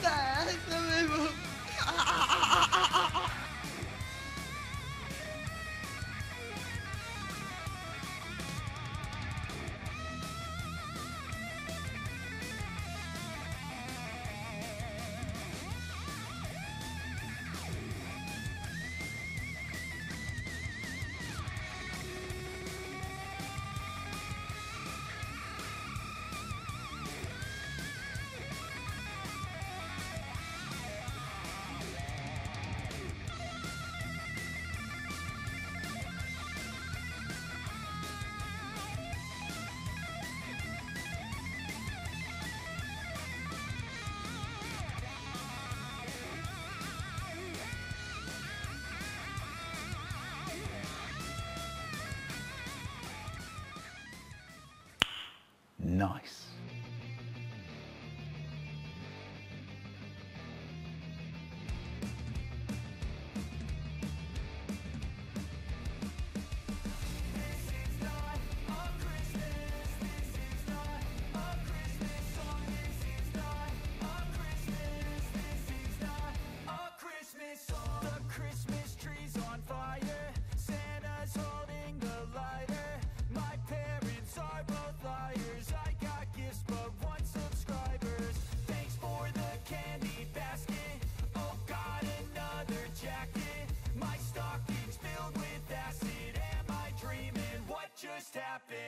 dar essa, meu Nice. tap in.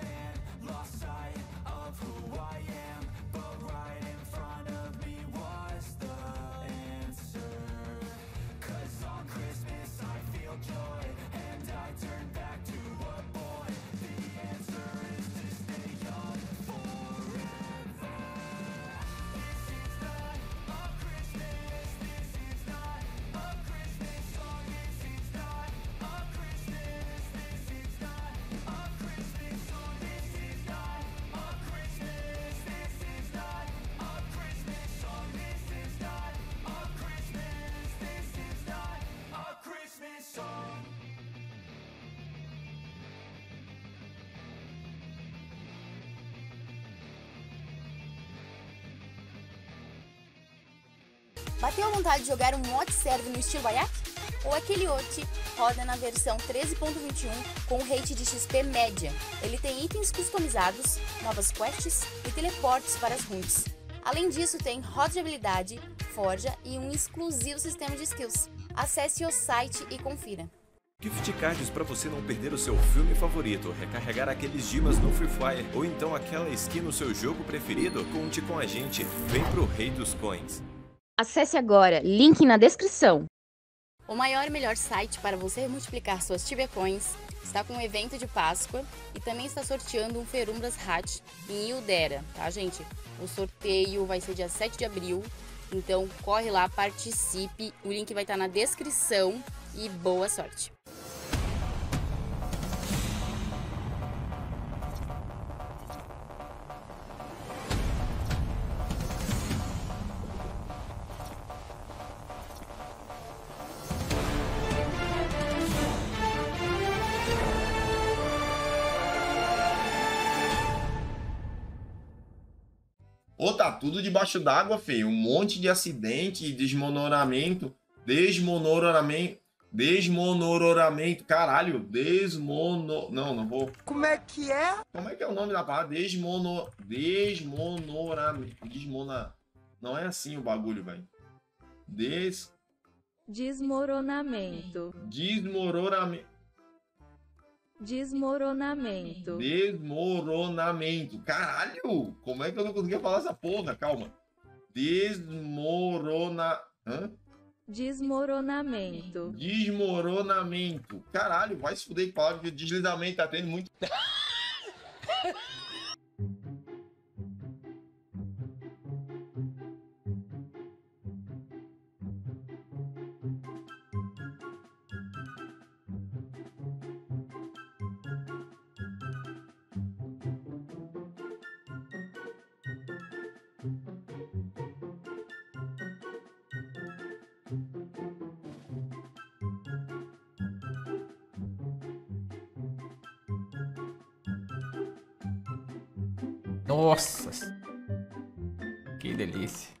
man, Bateu a vontade de jogar um mod serve no estilo Ayak? Ou aquele Oti roda na versão 13.21 com o rate de XP média. Ele tem itens customizados, novas quests e teleportes para as runes. Além disso, tem roda de habilidade, forja e um exclusivo sistema de skills. Acesse o site e confira. Gift cards para você não perder o seu filme favorito, recarregar aqueles dimas no Free Fire ou então aquela skin no seu jogo preferido? Conte com a gente. Vem pro Rei dos Coins. Acesse agora, link na descrição. O maior e melhor site para você multiplicar suas Tibia Coins está com um evento de Páscoa e também está sorteando um Ferumbras Hatch em Ildera, tá, gente? O sorteio vai ser dia 7 de abril, então corre lá, participe. O link vai estar na descrição e boa sorte. Ô, tá tudo debaixo d'água, feio. Um monte de acidente, desmonoramento, desmonoramento, desmonoramento, caralho, desmono... Não, não vou... Como é que é? Como é que é o nome da palavra? Desmono... Desmonoramento... Desmona... Não é assim o bagulho, velho. Des... Desmoronamento. Desmoronamento. Desmoronamento. Desmoronamento. Caralho! Como é que eu não conseguia falar essa porra? Calma. Desmorona. Hã? Desmoronamento. Desmoronamento. Caralho, vai se fuder que palavra que deslizamento tá tendo muito. Nossa! Que delícia.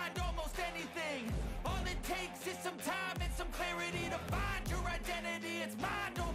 some time and some clarity To find your identity, it's mind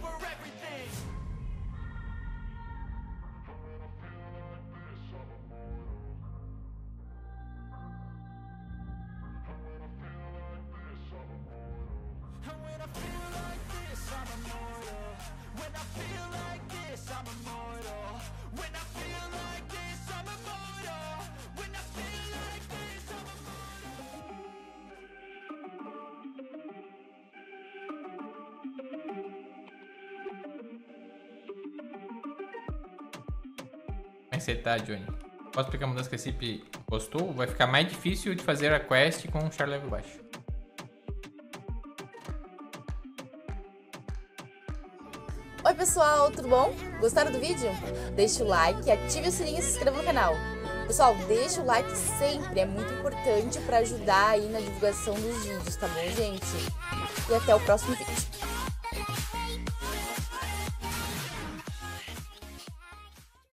Tá, Johnny? Posso explicar a mudança que a Cip postou? Vai ficar mais difícil de fazer a quest com o char level baixo. Oi pessoal, tudo bom? Gostaram do vídeo? Deixa o like, ative o sininho e se inscreva no canal. Pessoal, deixa o like sempre, é muito importante para ajudar aí na divulgação dos vídeos, tá bom, gente? E até o próximo vídeo.